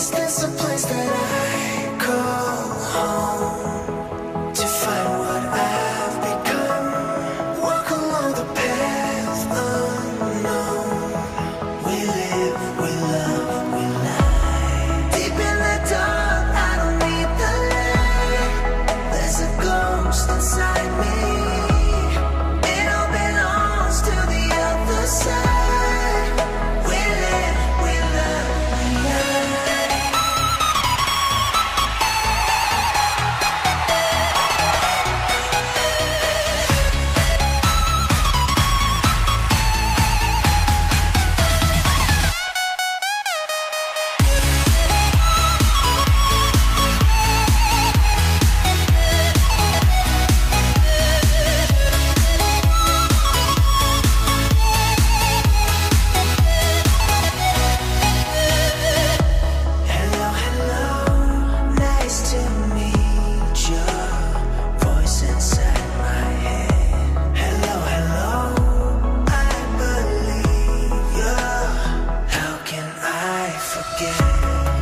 Is this a place that I call home?